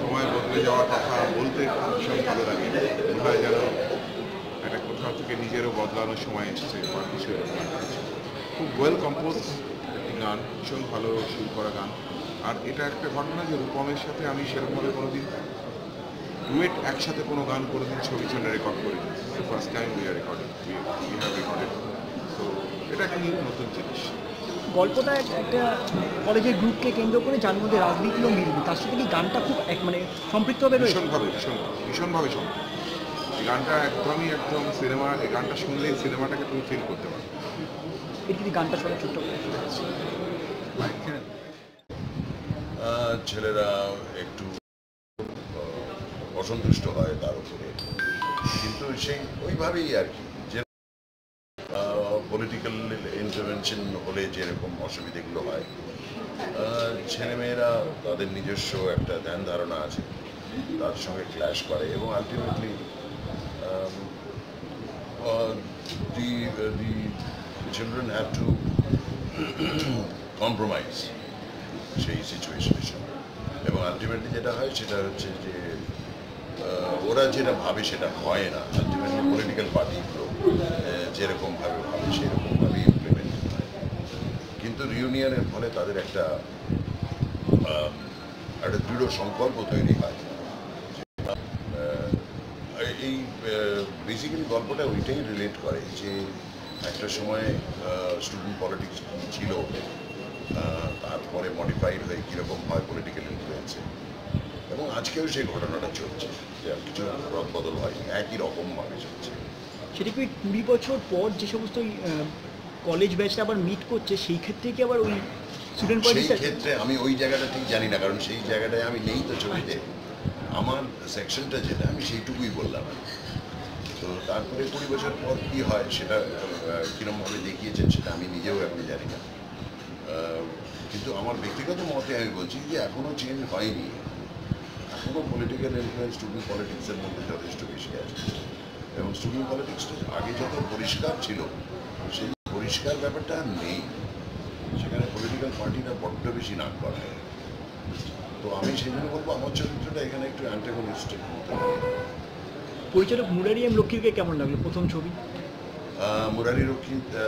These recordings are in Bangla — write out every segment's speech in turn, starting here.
সময় বদলে যাওয়ার কথা বলতে ভীষণ ভালো লাগে। মনে হয় যেন একটা কোথাও থেকে নিজেরও বদলানোর সময় এসেছে বা কিছু এরকম খুব ওয়েল কম্পোজ একটি গান, ভীষণ ভালো সুর করা গান। আর এটা একটা ঘটনা যে রূপমের সাথে আমি সেরকমভাবে কোনোদিন ডুয়েট একসাথে কোনো গান কোনোদিন ছবি জন্য রেকর্ড করিনি। First time we are recording we have recorded তো এটা একটা নতুন জিনিস? গল্পটা এক- একটা কলেজের গ্রুপকে কেন্দ্র করে যার মধ্যে রাজনীতিও মিলবে। তার সাথে কি গানটা খুব এক মানে সম্পৃক্তভাবে ভীষণভাবে ভীষণ ভীষণভাবে সম্পর্ক এই গানটা একদমই একদম সিনেমা এই গানটা শুনলেই সিনেমাটাকে তুমি ফিল করতে পারো। এর যদি গানটা শোনা ছোট্ট ছেলেরা একটু অসন্তুষ্ট হয় তার উপরে। কিন্তু সেই ওইভাবেই আর কি। পলিটিক্যাল ইন্টারভেনশন হলে যেরকম অসুবিধেগুলো হয় ছেলেমেয়েরা তাদের নিজস্ব একটা ধ্যান ধারণা আছে, তার সঙ্গে ক্ল্যাশ করে এবং ultimately the the children have to compromise সেই সিচুয়েশনের সঙ্গে এবং আলটিমেটলি যেটা হয়, সেটা হচ্ছে যে ওরা যেটা ভাবে সেটা হয় না। আলটিমেটলি পলিটিক্যাল পার্টিগুলো যেরকমভাবে ভাবে সেরকমভাবে ইমপ্লিমেন্ট কিন্তু রিউনিয়নের ফলে তাদের একটা একটা দৃঢ় সংকল্প তৈরি হয়। এই বেসিক্যালি গল্পটা ওইটাই রিলেট করে যে একটা সময় স্টুডেন্ট পলিটিক্স ছিল তারপরে মডিফাইড হয়ে কীরকম হয় পলিটিক্যাল ইনফ্লুয়েন্সে এবং আজকেও সেই ঘটনাটা চলছে, যে কিছু রদ বদল হয়নি, একই রকমভাবে চলছে। সেটা কি কুড়ি বছর পর যে সমস্ত কলেজ ব্যাচটা আবার মিট করছে সেই ক্ষেত্রে কি আবার ওই স্টুডেন্ট সেই ক্ষেত্রে আমি ওই জায়গাটা ঠিক জানি না কারণ সেই জায়গাটায় আমি নেই তো ছবিতে। আমার সেকশনটা যেটা আমি সেইটুকুই বললাম। তো তারপরে কুড়ি বছর পর কি হয় সেটা কিরমভাবে দেখিয়েছেন সেটা আমি নিজেও এখন জানি না। কিন্তু আমার ব্যক্তিগত মতে আমি বলছি যে এখনও চেঞ্জ হয়নি। এখনও পলিটিক্যাল ইনফ্লুয়েন্স স্টুডেন্ট পলিটিক্সের মধ্যে যথেষ্ট বেশি আছে। এবং স্টুডেন্ট পলিটিক্সটা আগে যত পরিষ্কার ছিল সেই পরিষ্কার ব্যাপারটা আর নেই। সেখানে পলিটিক্যাল পার্টিটা বড্ড বেশি নাক গলায়। তো আমি সেই জন্য বলব আমার চরিত্রটা এখানে একটু অ্যান্টাগনিস্টিক পরিচালক মুরারি এম লক্ষ্মীকে কেমন লাগল প্রথম ছবি? মুরারি রক্ষিত আহ,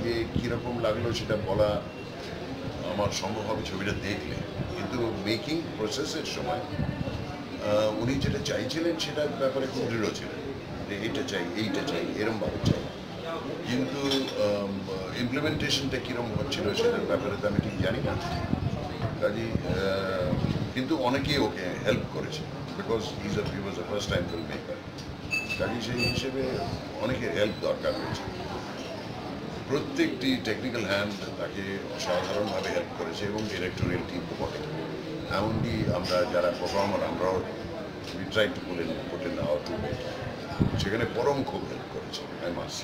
কে কীরকম লাগল সেটা বলা আমার সম্ভব হবে ছবিটা দেখলে। কিন্তু মেকিং প্রসেসের সময় উনি যেটা চাইছিলেন সেটার ব্যাপারে খুব দৃঢ় ছিলেন। এইটা চাই এইটা চাই, এরমভাবে চাই। কিন্তু ইমপ্লিমেন্টেশনটা কীরকম হচ্ছিল সেটার ব্যাপারে তো আমি ঠিক জানি না। কাজী কিন্তু অনেকেই ওকে হেল্প করেছে because is a was a first time film maker Kazi, সেই হিসেবে অনেকের হেল্প দরকার হয়েছে। প্রত্যেকটি টেকনিক্যাল হ্যান্ড তাকে অসাধারণভাবে হেল্প করেছে এবং ডিরেক্টোরিয়াল টিম বটে। এমনকি আমরা যারা পারফর্মার আমরাও we try to in put in our to সেখানে পরম খুব হেল্প করেছে আই মাস্ট